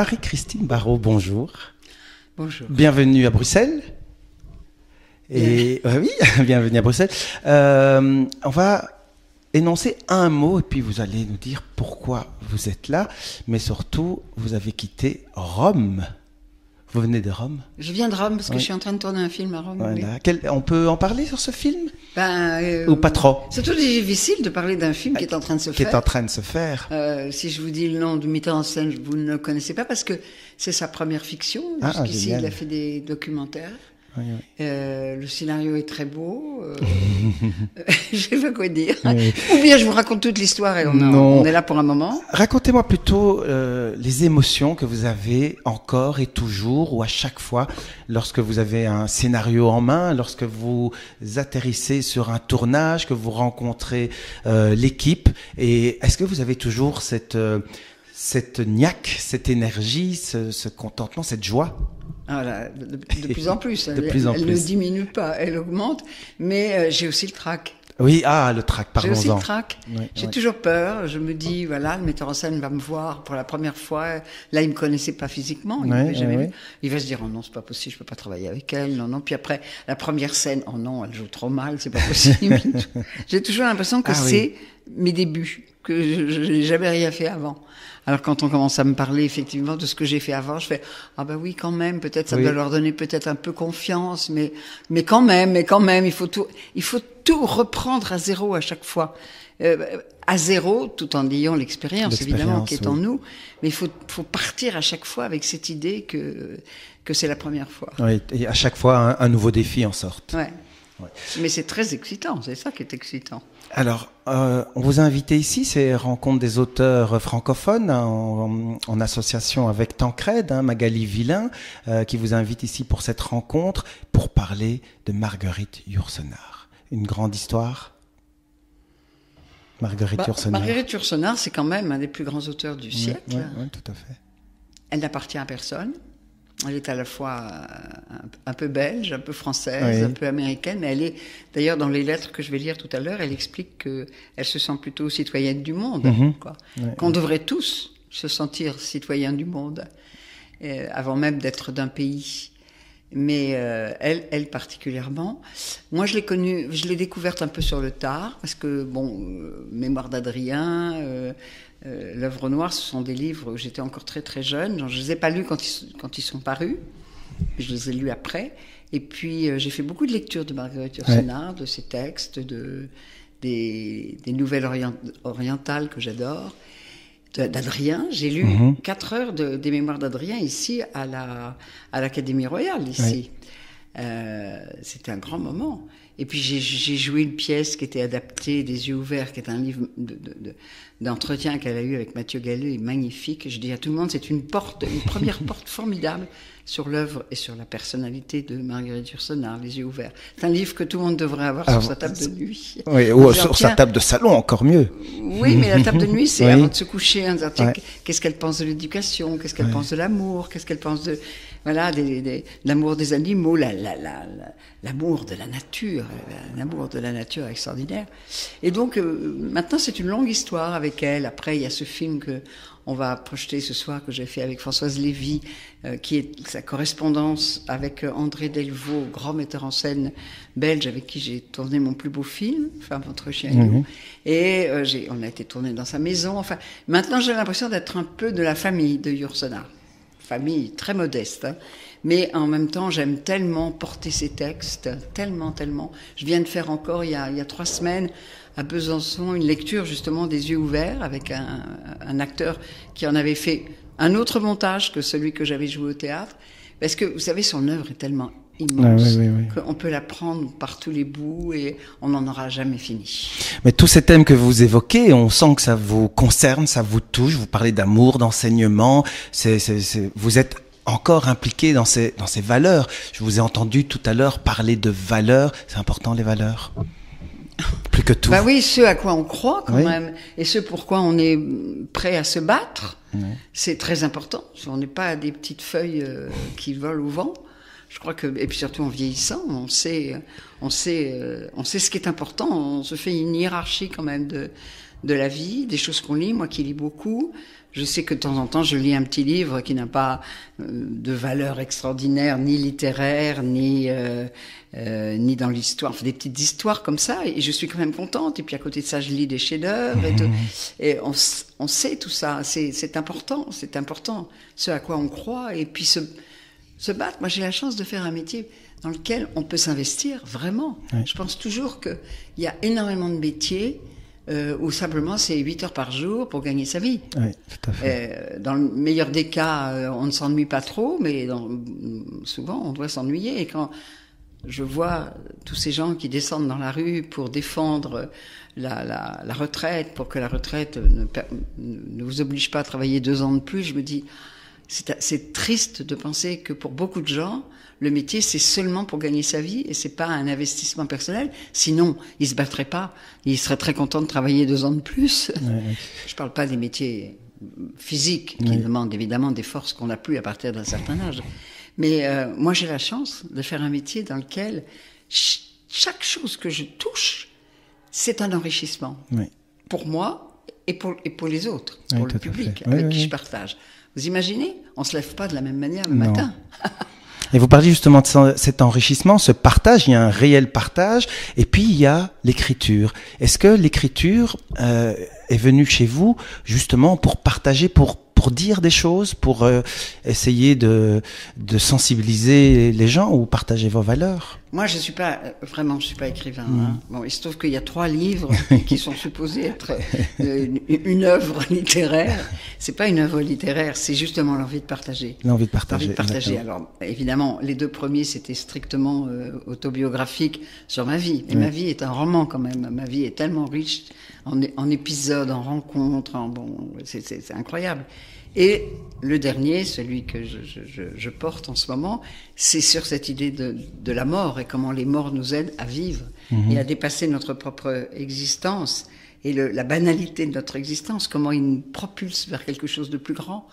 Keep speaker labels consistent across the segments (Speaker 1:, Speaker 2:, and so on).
Speaker 1: Marie-Christine Barrault, bonjour.
Speaker 2: Bonjour.
Speaker 1: Bienvenue à Bruxelles. Et euh, oui, bienvenue à Bruxelles. Euh, on va énoncer un mot et puis vous allez nous dire pourquoi vous êtes là, mais surtout vous avez quitté Rome. Vous venez de Rome
Speaker 2: Je viens de Rome parce que je suis en train de tourner un film à Rome.
Speaker 1: Voilà. Quel, on peut en parler sur ce film
Speaker 2: ben, euh,
Speaker 1: Ou pas trop
Speaker 2: C'est toujours difficile de parler d'un film qui est en train de se
Speaker 1: qui
Speaker 2: faire.
Speaker 1: est en train de se faire.
Speaker 2: Euh, si je vous dis le nom du metteur en scène, vous ne le connaissez pas parce que c'est sa première fiction.
Speaker 1: Ah,
Speaker 2: Jusqu'ici,
Speaker 1: génial.
Speaker 2: il a fait des documentaires.
Speaker 1: Oui, oui.
Speaker 2: Euh, le scénario est très beau. Euh, je sais pas quoi dire.
Speaker 1: Oui.
Speaker 2: Ou bien je vous raconte toute l'histoire et on, est là pour un moment.
Speaker 1: Racontez-moi plutôt euh, les émotions que vous avez encore et toujours ou à chaque fois lorsque vous avez un scénario en main, lorsque vous atterrissez sur un tournage, que vous rencontrez l'équipe. Et est-ce que vous avez toujours cette cette niaque, cette énergie, ce, ce contentement, cette joie
Speaker 2: Voilà, de, de- de plus en plus.
Speaker 1: De
Speaker 2: Elle,
Speaker 1: plus en
Speaker 2: elle
Speaker 1: plus.
Speaker 2: ne diminue pas, elle augmente. Mais euh, j'ai aussi le trac.
Speaker 1: Oui, ah le trac,
Speaker 2: J'ai aussi
Speaker 1: parlons-en.
Speaker 2: le trac.
Speaker 1: Oui,
Speaker 2: J'ai
Speaker 1: oui.
Speaker 2: toujours peur. Je me dis, voilà, le metteur en scène va me voir pour la première fois. Là, il me connaissait pas physiquement. Il
Speaker 1: Oui,
Speaker 2: m'avait jamais
Speaker 1: oui,
Speaker 2: vu.
Speaker 1: oui.
Speaker 2: Il va se dire, oh non, c'est pas possible, je peux pas travailler avec elle. Non, non. Puis après, la première scène, oh non, elle joue trop mal, c'est pas possible. J'ai toujours l'impression que
Speaker 1: Ah oui.
Speaker 2: c'est mes débuts, que je je n'ai jamais rien fait avant. Alors quand on commence à me parler effectivement de ce que j'ai fait avant, je fais ah bah oui quand même peut-être ça
Speaker 1: Oui.
Speaker 2: doit leur donner peut-être un peu confiance, mais mais quand même, mais quand même il faut tout il faut tout reprendre à zéro à chaque fois. Euh, à zéro, tout en ayant l'expérience évidemment qui est en nous, mais il faut faut partir à chaque fois avec cette idée que que c'est la première fois.
Speaker 1: Oui, et à chaque fois un, un nouveau défi en sorte.
Speaker 2: Ouais.
Speaker 1: Ouais.
Speaker 2: Mais c'est très excitant, c'est ça qui est excitant.
Speaker 1: Alors, euh, on vous a invité ici, c'est Rencontre des auteurs francophones hein, en, en association avec Tancred, hein, Magali Villain, euh, qui vous invite ici pour cette rencontre pour parler de Marguerite Yourcenar. Une grande histoire? Marguerite
Speaker 2: Bah,
Speaker 1: Yourcenar.
Speaker 2: Marguerite Yourcenar, c'est quand même un des plus grands auteurs du siècle.
Speaker 1: ouais, ouais, tout à fait.
Speaker 2: Elle n'appartient à personne. Elle est à la fois euh, un, peu belge, un peu française,
Speaker 1: Oui.
Speaker 2: un peu américaine, mais elle est, d'ailleurs, dans les lettres que je vais lire tout à l'heure, elle explique qu'elle se sent plutôt citoyenne du monde,
Speaker 1: Mhm.
Speaker 2: quoi. Qu'on devrait tous se sentir citoyens du monde, euh, avant même d'être d'un pays. Mais euh, elle, elle particulièrement. Moi, je l'ai connue, je l'ai découverte un peu sur le tard, parce que bon, euh, Mémoire d'Adrien, euh, L'œuvre noire, ce sont des livres où j'étais encore très très jeune. Donc, je les ai pas lus quand ils, quand ils sont parus, je les ai lus après. Et puis euh, j'ai fait beaucoup de lectures de Marguerite Yourcenar, de ses textes, de des, des nouvelles orient- orientales que j'adore, d'Adrien. J'ai lu
Speaker 1: Mhm.
Speaker 2: quatre heures de, des mémoires d'Adrien ici à la à l'Académie royale ici. Euh, C'était un grand moment. Et puis j'ai- joué une pièce qui était adaptée des yeux ouverts, qui est un livre de- de- de- d'entretien qu'elle a eu avec Mathieu Gallet, magnifique. Je dis à tout le monde, c'est une porte, une première porte formidable sur l'œuvre et sur la personnalité de Marguerite Yourcenar, Les yeux ouverts. C'est un livre que tout le monde devrait avoir sur sa table de nuit.
Speaker 1: Oui, ou sur sa table de salon, encore mieux.
Speaker 2: oui, mais la table de nuit, c'est
Speaker 1: Oui.
Speaker 2: avant de se coucher, tiens,
Speaker 1: Ouais.
Speaker 2: qu'est-ce qu'elle pense de l'éducation, qu'est-ce qu'elle
Speaker 1: Ouais.
Speaker 2: pense de l'amour, qu'est-ce qu'elle pense de, voilà, des, des- l'amour des animaux, la- la- la- la- l'amour de la nature, euh, l'amour de la nature extraordinaire. Et donc, euh, maintenant, c'est une longue histoire avec elle. Après, il y a ce film que on va projeter ce soir que j'ai fait avec Françoise Lévy, euh, qui est sa correspondance avec euh, André Delvaux, grand metteur en scène belge avec qui j'ai tourné mon plus beau film, Femme entre chien et loup. Et euh, j'ai, on a été tourné dans sa maison. Enfin, maintenant j'ai l'impression d'être un peu de la famille de Yourcenar. Famille très modeste. hein. Mais en même temps, j'aime tellement porter ses textes, tellement, tellement. Je viens de faire encore, il y a, il y a trois semaines, à Besançon, une lecture justement des yeux ouverts avec un, un acteur qui en avait fait un autre montage que celui que j'avais joué au théâtre. Parce que, vous savez, son œuvre est tellement immense
Speaker 1: Ah oui, oui, oui.
Speaker 2: qu'on peut la prendre par tous les bouts et on n'en aura jamais fini.
Speaker 1: Mais tous ces thèmes que vous évoquez, on sent que ça vous concerne, ça vous touche. Vous parlez d'amour, d'enseignement. Vous êtes encore impliqué dans ces, dans ces valeurs. Je vous ai entendu tout à l'heure parler de valeurs. C'est important les valeurs. Plus que tout.
Speaker 2: Bah oui, ce à quoi on croit quand
Speaker 1: Oui.
Speaker 2: même, et ce pourquoi on est prêt à se battre, c'est très important. On n'est pas des petites feuilles euh, qui volent au vent. Je crois que et puis surtout en vieillissant, on sait, on sait, euh, on sait ce qui est important. On se fait une hiérarchie quand même de de la vie, des choses qu'on lit. Moi qui lis beaucoup, je sais que de temps en temps, je lis un petit livre qui n'a pas euh, de valeur extraordinaire, ni littéraire, ni euh, euh, ni dans l'histoire. Enfin, des petites histoires comme ça, et je suis quand même contente. Et puis à côté de ça, je lis des chefs-d'œuvre. Et, et on, on, sait tout ça. C'est important, c'est important. Ce à quoi on croit, et puis se se battre. Moi, j'ai la chance de faire un métier dans lequel on peut s'investir vraiment. Je pense toujours qu'il y a énormément de métiers euh, ou simplement c'est 8 heures par jour pour gagner sa vie.
Speaker 1: Oui, tout à fait.
Speaker 2: Euh, dans le meilleur des cas, euh, on ne s'ennuie pas trop, mais dans, souvent on doit s'ennuyer. Et quand je vois tous ces gens qui descendent dans la rue pour défendre la, la, la retraite, pour que la retraite ne, ne, vous oblige pas à travailler deux ans de plus, je me dis, c'est triste de penser que pour beaucoup de gens, le métier, c'est seulement pour gagner sa vie et c'est pas un investissement personnel. Sinon, ils se battraient pas. Ils seraient très contents de travailler deux ans de plus. Ouais, Je parle pas des métiers physiques qui demandent évidemment des forces qu'on n'a plus à partir d'un certain âge. Mais euh, moi, j'ai la chance de faire un métier dans lequel ch chaque chose que je touche, c'est un enrichissement. Pour moi et pour, et pour les autres, pour le public avec qui je partage. Vous imaginez On se lève pas de la même manière le non. matin.
Speaker 1: Et vous parliez justement de cet enrichissement, ce partage, il y a un réel partage, et puis il y a l'écriture. Est-ce que l'écriture euh, est venue chez vous justement pour partager, pour pour dire des choses, pour euh, essayer de, de sensibiliser les gens ou partager vos valeurs?
Speaker 2: Moi, je suis pas vraiment, je suis pas écrivain. Hein. Mm. Bon, il se trouve qu'il y a trois livres qui sont supposés être euh, une œuvre littéraire. C'est pas une œuvre littéraire, c'est justement l'envie de partager.
Speaker 1: L'envie de partager.
Speaker 2: L'envie de partager. Alors, évidemment, les deux premiers c'était strictement euh, autobiographique sur ma vie. Mais ma vie est un roman quand même. Ma vie est tellement riche en, en épisodes, en rencontres, en bon, c'est incroyable. Et le dernier, celui que je, je, je porte en ce moment, c'est sur cette idée de, de, la mort et comment les morts nous aident à vivre mmh. et à dépasser notre propre existence et le, la banalité de notre existence, comment il nous propulse vers quelque chose de plus grand.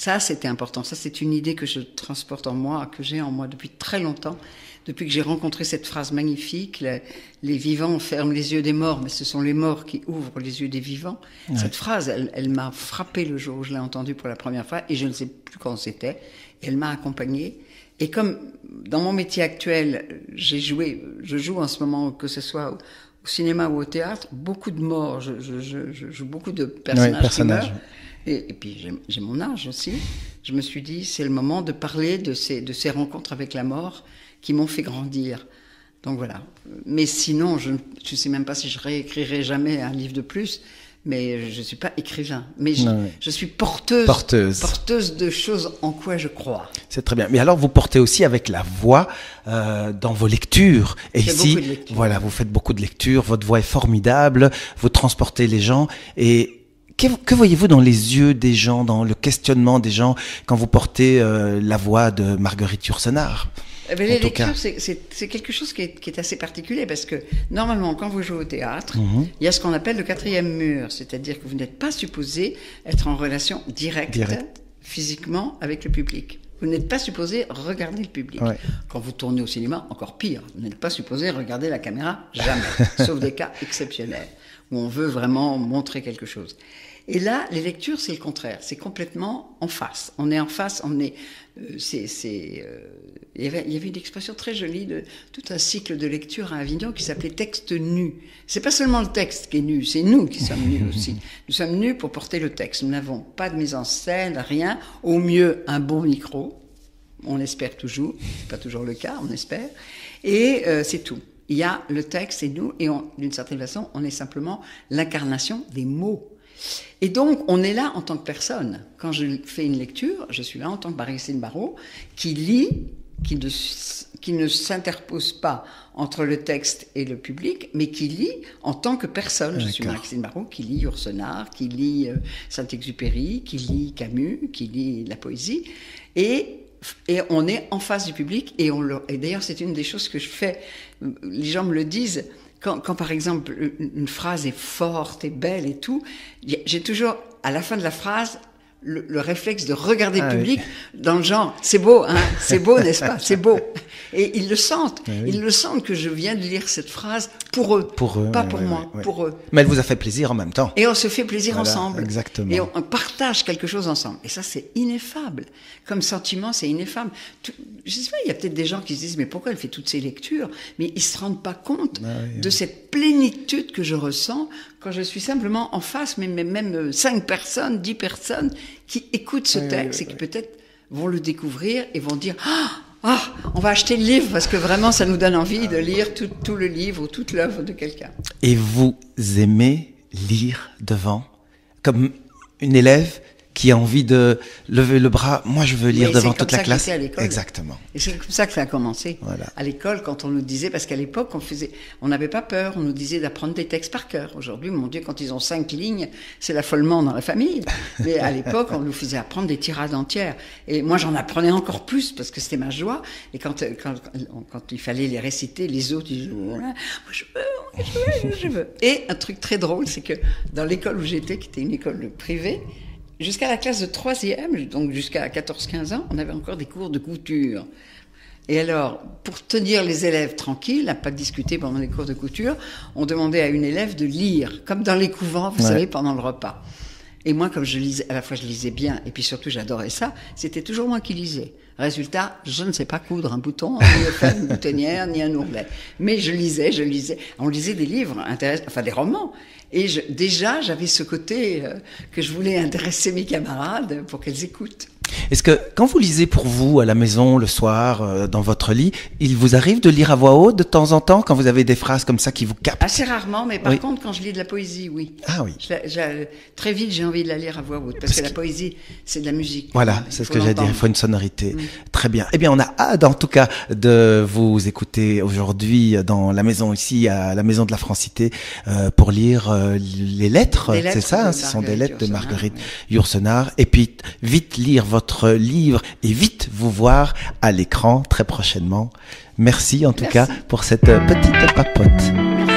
Speaker 2: Ça, c'était important. Ça, c'est une idée que je transporte en moi, que j'ai en moi depuis très longtemps depuis que j'ai rencontré cette phrase magnifique, les, les, vivants ferment les yeux des morts, mais ce sont les morts qui ouvrent les yeux des vivants. Ouais. Cette phrase, elle, elle m'a frappé le jour où je l'ai entendue pour la première fois, et je ne sais plus quand c'était. Elle m'a accompagnée. Et comme dans mon métier actuel, j'ai joué, je joue en ce moment, que ce soit au cinéma ou au théâtre, beaucoup de morts. Je, je, je, je joue beaucoup de personnages, ouais, personnages. qui meurent. Et, et puis j'ai mon âge aussi. Je me suis dit, c'est le moment de parler de ces, de ces rencontres avec la mort qui m'ont fait grandir. Donc voilà. Mais sinon, je ne sais même pas si je réécrirai jamais un livre de plus. Mais je ne suis pas écrivain. Mais je, non, oui. je suis porteuse,
Speaker 1: porteuse,
Speaker 2: porteuse. de choses en quoi je crois.
Speaker 1: C'est très bien. Mais alors, vous portez aussi avec la voix euh, dans vos lectures. Et ici, voilà, vous faites beaucoup de lectures. Votre voix est formidable. Vous transportez les gens. Et que, que voyez-vous dans les yeux des gens, dans le questionnement des gens, quand vous portez euh, la voix de Marguerite Yourcenar?
Speaker 2: Eh bien, les lectures, c'est quelque chose qui est, qui est, assez particulier parce que normalement, quand vous jouez au théâtre, -hmm. il y a ce qu'on appelle le quatrième mur, c'est-à-dire que vous n'êtes pas supposé être en relation directe, Direct. physiquement avec le public. Vous n'êtes pas supposé regarder le public. Ouais. Quand vous tournez au cinéma, encore pire, vous n'êtes pas supposé regarder la caméra, jamais, sauf des cas exceptionnels où on veut vraiment montrer quelque chose. Et là, les lectures, c'est le contraire. C'est complètement en face. On est en face, on est. Euh, c'est, euh, il, y avait, il y avait une expression très jolie de tout un cycle de lecture à Avignon qui s'appelait texte nu. C'est pas seulement le texte qui est nu, c'est nous qui sommes nus aussi. Nous sommes nus pour porter le texte. Nous n'avons pas de mise en scène, rien. Au mieux, un bon micro. On espère toujours. C'est pas toujours le cas, on espère. Et euh, c'est tout. Il y a le texte et nous, et d'une certaine façon, on est simplement l'incarnation des mots. Et donc, on est là en tant que personne. Quand je fais une lecture, je suis là en tant que Marie-Christine Barrault, qui lit, qui ne, qui ne s'interpose pas entre le texte et le public, mais qui lit en tant que personne. Je suis Marie-Christine Barrault, qui lit Yourcenar, qui lit euh, Saint-Exupéry, qui lit Camus, qui lit la poésie. Et et on est en face du public et on le, et d'ailleurs c'est une des choses que je fais les gens me le disent quand, par exemple une phrase est forte et belle et tout, j'ai toujours à la fin de la phrase le, le réflexe de regarder le public dans le genre c'est beau, hein, c'est beau, n'est-ce pas? C'est beau. Et ils le sentent. Ils le sentent que je viens de lire cette phrase pour eux.
Speaker 1: Pour eux.
Speaker 2: Pas pour moi, pour eux.
Speaker 1: Mais elle vous a fait plaisir en même temps.
Speaker 2: Et on se fait plaisir
Speaker 1: Voilà,
Speaker 2: ensemble.
Speaker 1: exactement.
Speaker 2: Et on, on partage quelque chose ensemble. Et ça, c'est ineffable. Comme sentiment, c'est ineffable. Tout- je sais pas, il y a peut-être des gens qui se disent, mais pourquoi elle fait toutes ces lectures? Mais ils se rendent pas compte
Speaker 1: Ah
Speaker 2: de cette plénitude que je ressens quand je suis simplement en face, mais, même euh, cinq personnes, dix personnes qui écoutent ce
Speaker 1: Oui, oui,
Speaker 2: texte
Speaker 1: oui,
Speaker 2: et qui peut-être vont le découvrir et vont dire, ah, ah, on va acheter le livre parce que vraiment, ça nous donne envie de lire tout, tout le livre ou toute l'œuvre de quelqu'un.
Speaker 1: Et vous aimez lire devant Comme une élève qui a envie de lever le bras, moi je veux lire
Speaker 2: Oui,
Speaker 1: devant
Speaker 2: c'est comme
Speaker 1: toute la
Speaker 2: ça que
Speaker 1: classe.
Speaker 2: à l'école.
Speaker 1: Exactement.
Speaker 2: Et c'est comme ça que ça a commencé.
Speaker 1: Voilà.
Speaker 2: À l'école, quand on nous disait, parce qu'à l'époque, on faisait, on n'avait pas peur, on nous disait d'apprendre des textes par cœur. Aujourd'hui, mon Dieu, quand ils ont cinq lignes, c'est l'affolement dans la famille. Mais à l'époque, on nous faisait apprendre des tirades entières. Et moi, j'en apprenais encore plus parce que c'était ma joie. Et quand, euh, quand, quand il fallait les réciter, les autres, ils disaient, Voilà, moi, je veux, moi, je veux, je veux. Et un truc très drôle, c'est que dans l'école où j'étais, qui était une école privée, Jusqu'à la classe de troisième, donc jusqu'à 14-15 ans, on avait encore des cours de couture. Et alors, pour tenir les élèves tranquilles, à pas discuter pendant les cours de couture, on demandait à une élève de lire, comme dans les couvents, vous
Speaker 1: Ouais.
Speaker 2: savez, pendant le repas. Et moi, comme je lisais, à la fois je lisais bien, et puis surtout j'adorais ça, c'était toujours moi qui lisais. Résultat, je ne sais pas coudre un bouton, ni faire une boutonnière, ni un ourlet. Mais je lisais, je lisais. On lisait des livres enfin des romans. Et je, déjà, j'avais ce côté euh, que je voulais intéresser mes camarades pour qu'elles écoutent.
Speaker 1: Est-ce que quand vous lisez pour vous à la maison le soir euh, dans votre lit, il vous arrive de lire à voix haute de temps en temps quand vous avez des phrases comme ça qui vous captent
Speaker 2: Assez rarement, mais par
Speaker 1: Oui.
Speaker 2: contre, quand je lis de la poésie, oui.
Speaker 1: Ah oui.
Speaker 2: Je la- je- très vite, j'ai envie de la lire à voix haute, parce,
Speaker 1: Parce
Speaker 2: que la poésie, c'est de la musique.
Speaker 1: Voilà,
Speaker 2: Il
Speaker 1: c'est ce que j'allais dire. Il faut une sonorité. Très bien. Eh bien, on a hâte, en tout cas, de vous écouter aujourd'hui dans la maison ici, à la maison de la Francité, euh, pour lire euh, les lettres. C'est ça, hein, ce sont des lettres de Marguerite
Speaker 2: oui.
Speaker 1: Yourcenar. Et puis, vite lire votre livre et vite vous voir à l'écran très prochainement. Merci, en tout
Speaker 2: Merci.
Speaker 1: cas, pour cette petite papote.